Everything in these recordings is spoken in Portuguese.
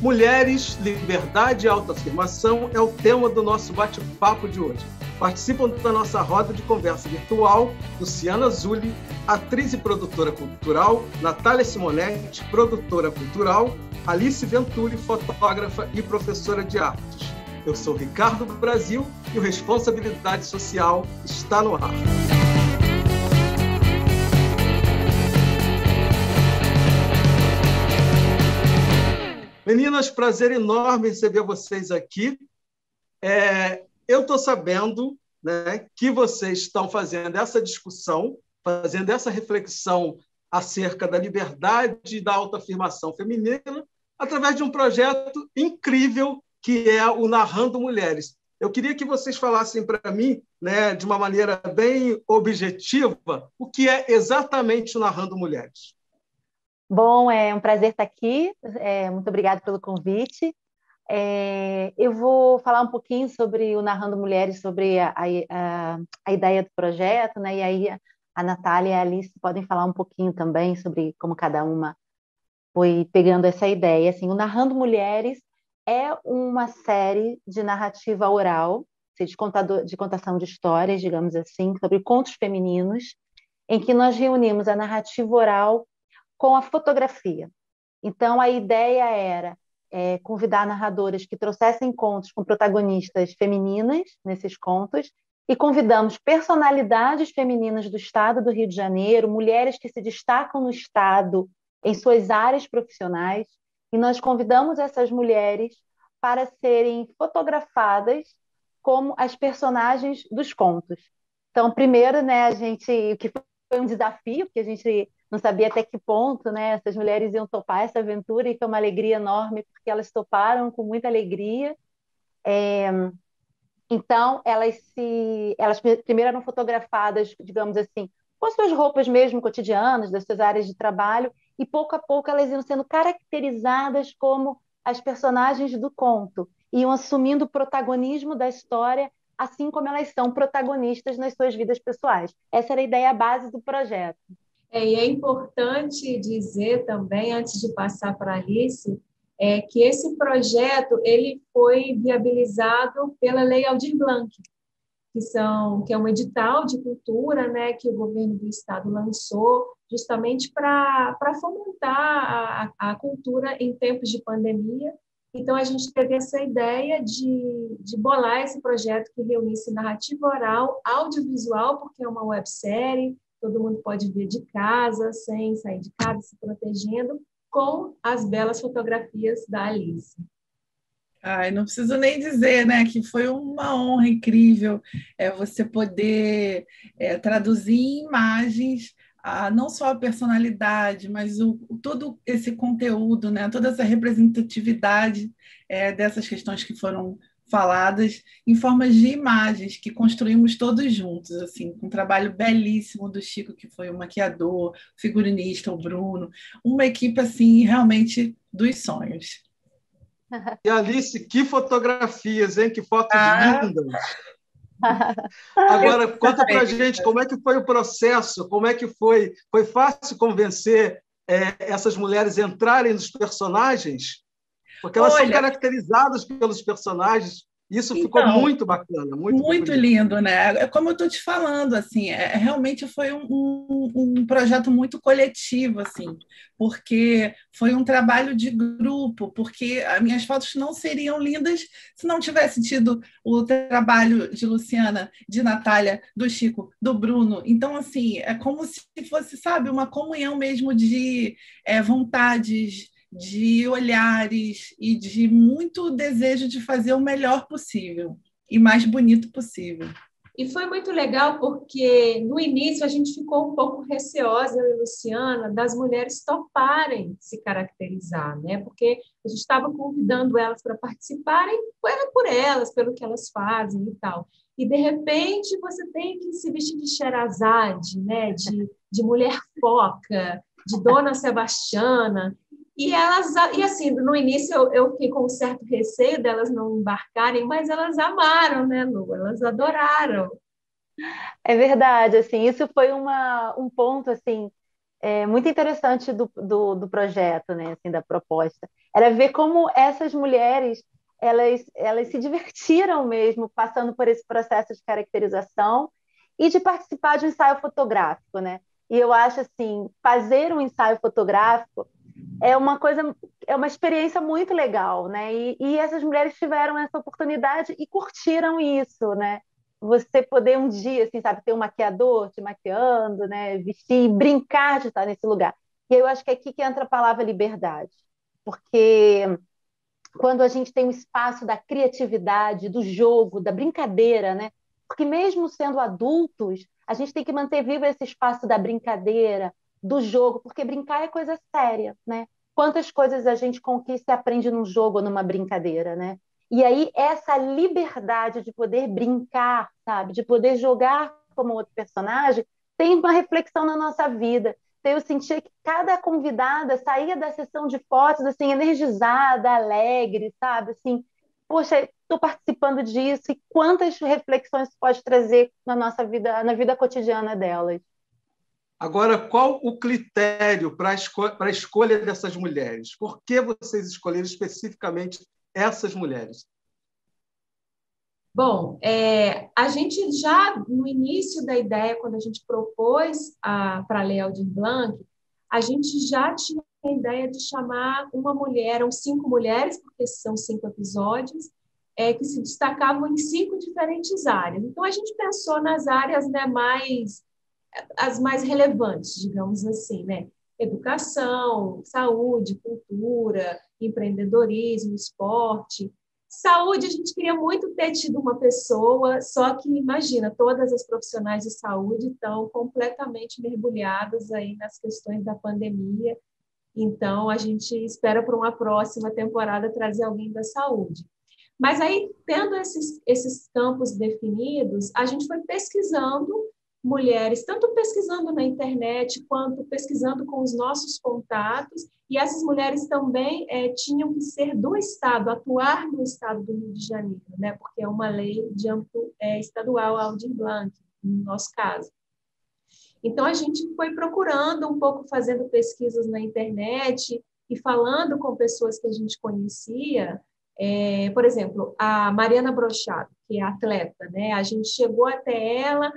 Mulheres, liberdade e autoafirmação é o tema do nosso bate-papo de hoje. Participam da nossa roda de conversa virtual Luciana Zulli, atriz e produtora cultural, Natália Simonetti, produtora cultural, Alice Venturi, fotógrafa e professora de artes. Eu sou Ricardo Brasil e o Responsabilidade Social está no ar. Meninas, prazer enorme receber vocês aqui. É, eu estou sabendo né, que vocês estão fazendo essa discussão, fazendo essa reflexão acerca da liberdade e da autoafirmação feminina através de um projeto incrível que é o Narrando Mulheres. Eu queria que vocês falassem para mim, né, de uma maneira bem objetiva, o que é exatamente o Narrando Mulheres. Bom, é um prazer estar aqui. É, muito obrigada pelo convite. É, eu vou falar um pouquinho sobre o Narrando Mulheres, sobre a, a, a ideia do projeto, né? E aí a Natália e a Alice podem falar um pouquinho também sobre como cada uma foi pegando essa ideia. Assim, o Narrando Mulheres é uma série de narrativa oral, de, contador, de contação de histórias, digamos assim, sobre contos femininos, em que nós reunimos a narrativa oral com a fotografia. Então, a ideia era é, convidar narradoras que trouxessem contos com protagonistas femininas nesses contos e convidamos personalidades femininas do estado do Rio de Janeiro, mulheres que se destacam no estado em suas áreas profissionais, e nós convidamos essas mulheres para serem fotografadas como as personagens dos contos. Então, primeiro, né, a gente, que foi um desafio, porque a gente não sabia até que ponto né, essas mulheres iam topar essa aventura, e foi uma alegria enorme, porque elas toparam com muita alegria. É, então, elas se, elas primeiro eram fotografadas, digamos assim, com as suas roupas mesmo cotidianas, das suas áreas de trabalho, e pouco a pouco elas iam sendo caracterizadas como as personagens do conto, iam assumindo o protagonismo da história, assim como elas são protagonistas nas suas vidas pessoais. Essa era a ideia base do projeto. É, e é importante dizer também, antes de passar para a Alice, é, que esse projeto ele foi viabilizado pela Lei Aldir Blanc, que, são, que é um edital de cultura né, que o governo do estado lançou justamente para fomentar a, a cultura em tempos de pandemia. Então, a gente teve essa ideia de, de bolar esse projeto que reunisse narrativa oral, audiovisual, porque é uma websérie, todo mundo pode ver de casa, sem sair de casa, se protegendo, com as belas fotografias da Alice. Ai, não preciso nem dizer, né, que foi uma honra incrível é, você poder é, traduzir em imagens a, não só a personalidade, mas o, todo esse conteúdo, né, toda essa representatividade é, dessas questões que foram faladas em formas de imagens que construímos todos juntos, assim, com um trabalho belíssimo do Chico, que foi o maquiador, figurinista, o Bruno, uma equipe assim realmente dos sonhos. E Alice, que fotografias, hein? Que fotos ah. lindas. Agora, conta para gente como é que foi o processo, como é que foi? Foi fácil convencer é, essas mulheres entrarem nos personagens? Porque elas Olha, são caracterizadas pelos personagens. Isso então, ficou muito bacana, muito, muito lindo, né? É como eu estou te falando, assim, é, realmente foi um, um, um, projeto muito coletivo, assim, porque foi um trabalho de grupo, porque as minhas fotos não seriam lindas se não tivesse tido o trabalho de Luciana, de Natália, do Chico, do Bruno. Então, assim, é como se fosse, sabe, uma comunhão mesmo de é, vontades de olhares e de muito desejo de fazer o melhor possível e mais bonito possível. E foi muito legal porque no início a gente ficou um pouco receosa, eu e Luciana, das mulheres toparem se caracterizar, né? Porque a gente estava convidando elas para participarem, era por elas, pelo que elas fazem e tal. E de repente você tem que se vestir de Sherazade, né? De, de mulher foca, de Dona Sebastiana. E elas, e assim, no início eu, eu fiquei com um certo receio delas não embarcarem, mas elas amaram, né, Lu? Elas adoraram. É verdade, assim, isso foi uma, um ponto, assim, é, muito interessante do, do, do, projeto, né, assim, da proposta, era ver como essas mulheres elas, elas se divertiram mesmo passando por esse processo de caracterização e de participar de um ensaio fotográfico, né? E eu acho assim, fazer um ensaio fotográfico é uma coisa, é uma experiência muito legal, né? E, e essas mulheres tiveram essa oportunidade e curtiram isso, né? Você poder um dia, assim, sabe, ter um maquiador te maquiando, né? Vestir brincar de estar nesse lugar. E eu acho que é aqui que entra a palavra liberdade, porque quando a gente tem o um espaço da criatividade, do jogo, da brincadeira, né? Porque mesmo sendo adultos, a gente tem que manter vivo esse espaço da brincadeira, do jogo, porque brincar é coisa séria, né? Quantas coisas a gente conquista e aprende num jogo ou numa brincadeira, né? E aí essa liberdade de poder brincar, sabe, de poder jogar como outro personagem, tem uma reflexão na nossa vida. Então, eu sentia que cada convidada saía da sessão de fotos assim energizada, alegre, sabe, assim, poxa, estou participando disso e quantas reflexões pode trazer na nossa vida, na vida cotidiana delas. Agora, qual o critério para a, esco a escolha dessas mulheres? Por que vocês escolheram especificamente essas mulheres? Bom, é, a gente já no início da ideia, quando a gente propôs para a Lei Aldir Blanc, a gente já tinha a ideia de chamar uma mulher, eram cinco mulheres, porque são cinco episódios, é, que se destacavam em cinco diferentes áreas. Então, a gente pensou nas áreas né, mais as mais relevantes, digamos assim, né? Educação, saúde, cultura, empreendedorismo, esporte. Saúde, a gente queria muito ter tido uma pessoa, só que imagina, todas as profissionais de saúde estão completamente mergulhadas aí nas questões da pandemia. Então, a gente espera para uma próxima temporada trazer alguém da saúde. Mas aí, tendo esses, esses campos definidos, a gente foi pesquisando mulheres, tanto pesquisando na internet quanto pesquisando com os nossos contatos, e essas mulheres também é, tinham que ser do Estado, atuar no Estado do Rio de Janeiro, né? porque é uma lei de âmbito é, estadual, Aldir Blanc, no nosso caso. Então, a gente foi procurando um pouco, fazendo pesquisas na internet e falando com pessoas que a gente conhecia, é, por exemplo, a Mariana Brochado, que é atleta, né? A gente chegou até ela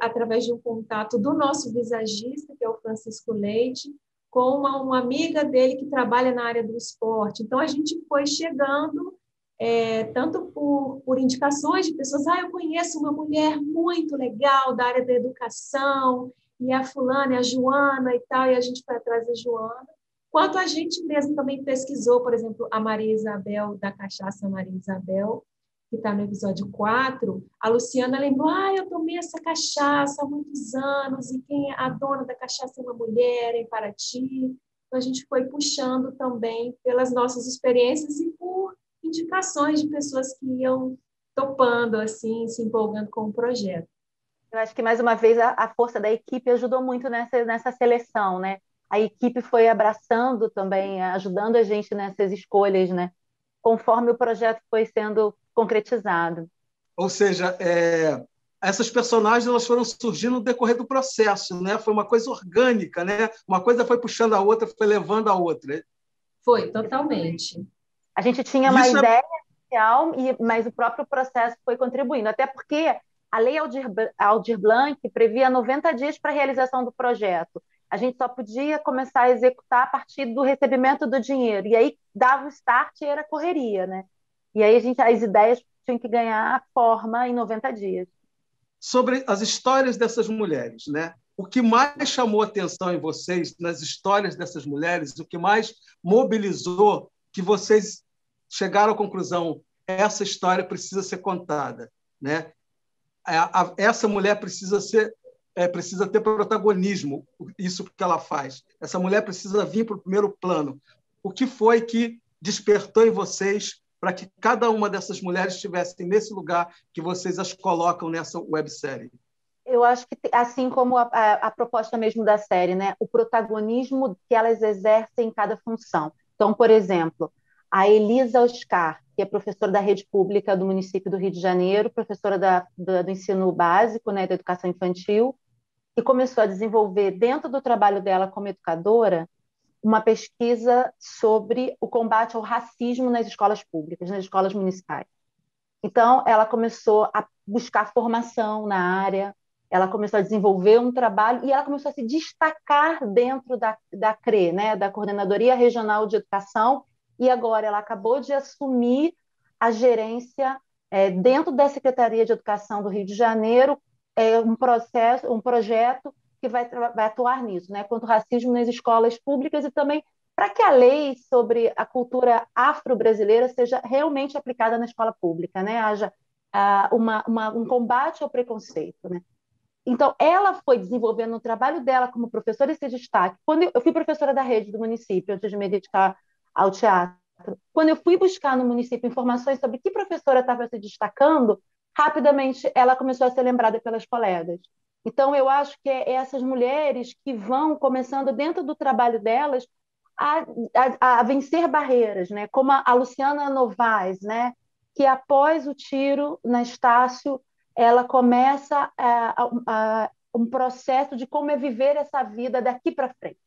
através de um contato do nosso visagista, que é o Francisco Leite, com uma, amiga dele que trabalha na área do esporte. Então, a gente foi chegando, é, tanto por, por indicações de pessoas, ah, eu conheço uma mulher muito legal da área da educação, e a fulana, e a Joana e tal, e a gente foi atrás da Joana, quanto a gente mesmo também pesquisou, por exemplo, a Maria Isabel, da Cachaça Maria Isabel, que está no episódio 4, a Luciana lembrou: ah, eu tomei essa cachaça há muitos anos, e quem é a dona da cachaça é uma mulher em Paraty. Então, a gente foi puxando também pelas nossas experiências e por indicações de pessoas que iam topando, assim, se empolgando com o projeto. Eu acho que, mais uma vez, a, a força da equipe ajudou muito nessa, nessa seleção, né? A equipe foi abraçando também, ajudando a gente nessas escolhas, né? Conforme o projeto foi sendo concretizado. Ou seja, é, essas personagens elas foram surgindo no decorrer do processo, né? Foi uma coisa orgânica, né? Uma coisa foi puxando a outra, foi levando a outra. Foi, totalmente. A gente tinha uma Isso é ideia é... inicial, mas o próprio processo foi contribuindo. Até porque a Lei Aldir, Aldir Blanc previa 90 dias para a realização do projeto. A gente só podia começar a executar a partir do recebimento do dinheiro. E aí dava o start e era correria, né? E aí a gente, as ideias tinham que ganhar forma em 90 dias. Sobre as histórias dessas mulheres, né? O que mais chamou atenção em vocês nas histórias dessas mulheres, o que mais mobilizou que vocês chegaram à conclusão essa história precisa ser contada, né? essa mulher precisa ser é, precisa ter protagonismo, isso que ela faz. Essa mulher precisa vir para o primeiro plano. O que foi que despertou em vocês para que cada uma dessas mulheres estivesse nesse lugar que vocês as colocam nessa websérie? Eu acho que, assim como a, a, a, proposta mesmo da série, né? o protagonismo que elas exercem em cada função. Então, por exemplo, a Elisa Oscar, que é professora da rede pública do município do Rio de Janeiro, professora da, do, do ensino básico, né, da educação infantil, que começou a desenvolver, dentro do trabalho dela como educadora, uma pesquisa sobre o combate ao racismo nas escolas públicas, nas escolas municipais. Então, ela começou a buscar formação na área, ela começou a desenvolver um trabalho e ela começou a se destacar dentro da, da CRE, né, da Coordenadoria Regional de Educação, e agora ela acabou de assumir a gerência é, dentro da Secretaria de Educação do Rio de Janeiro, é, um processo, um projeto que vai, vai atuar nisso, né, contra o racismo nas escolas públicas e também para que a lei sobre a cultura afro-brasileira seja realmente aplicada na escola pública, né, haja uh, uma, uma, um combate ao preconceito, né. Então, ela foi desenvolvendo o trabalho dela como professora esse destaque. Quando eu, eu fui professora da rede do município, antes de me dedicar ao teatro, quando eu fui buscar no município informações sobre que professora estava se destacando, rapidamente ela começou a ser lembrada pelas colegas. Então, eu acho que é essas mulheres que vão começando dentro do trabalho delas a, a, a vencer barreiras, né? como a, a Luciana Novaes, né? que após o tiro na Estácio, ela começa a, a, um processo de como é viver essa vida daqui para frente,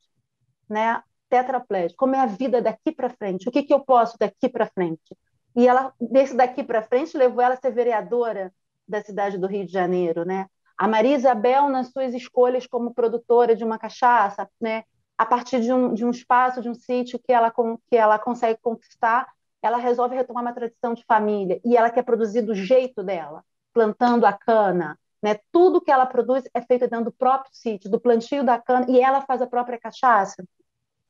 né? Tetraplégico, como é a vida daqui para frente, o que, que eu posso daqui para frente. E ela, desse daqui para frente, levou ela a ser vereadora da cidade do Rio de Janeiro, né? A Maria Isabel, nas suas escolhas como produtora de uma cachaça, né? A partir de um, de um espaço, de um sítio que ela, que ela consegue conquistar, ela resolve retomar uma tradição de família e ela quer produzir do jeito dela plantando a cana, né? Tudo que ela produz é feito dentro do próprio sítio, do plantio da cana, e ela faz a própria cachaça.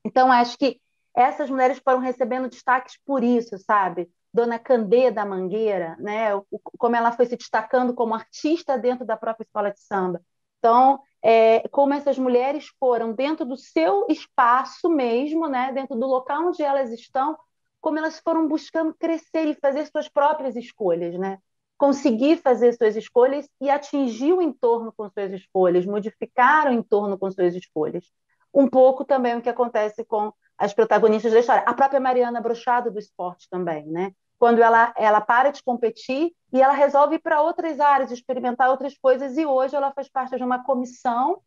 Então, acho que essas mulheres foram recebendo destaques por isso, sabe? Dona Candê da Mangueira, né? como ela foi se destacando como artista dentro da própria escola de samba. Então, é, como essas mulheres foram dentro do seu espaço mesmo, né? dentro do local onde elas estão, como elas foram buscando crescer e fazer suas próprias escolhas, né? conseguir fazer suas escolhas e atingir o entorno com suas escolhas, modificar o entorno com suas escolhas. Um pouco também o que acontece com as protagonistas da história. A própria Mariana Brochado do esporte também, né? Quando ela, ela para de competir e ela resolve ir para outras áreas, experimentar outras coisas, e hoje ela faz parte de uma comissão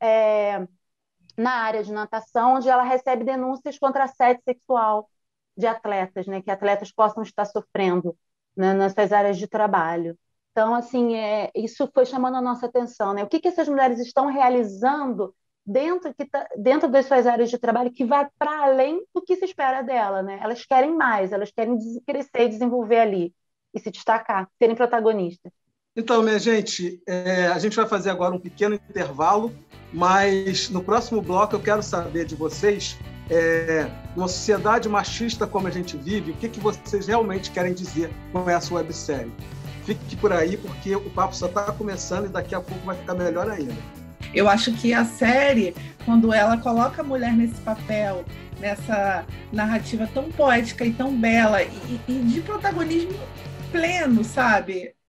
é, na área de natação, onde ela recebe denúncias contra assédio sexual de atletas, né? Que atletas possam estar sofrendo né, áreas de trabalho. Então, assim, é, isso foi chamando a nossa atenção, né? O que, que essas mulheres estão realizando dentro, que tá, dentro das suas áreas de trabalho que vai para além do que se espera dela, né? Elas querem mais, elas querem crescer e desenvolver ali e se destacar, serem protagonistas. Então, minha gente, é, a gente vai fazer agora um pequeno intervalo, mas no próximo bloco eu quero saber de vocês é, numa sociedade machista como a gente vive, o que, que vocês realmente querem dizer com essa websérie? Fique por aí, porque o papo só está começando e daqui a pouco vai ficar melhor ainda. Eu acho que a série, quando ela coloca a mulher nesse papel, nessa narrativa tão poética e tão bela, e, e de protagonismo pleno, sabe?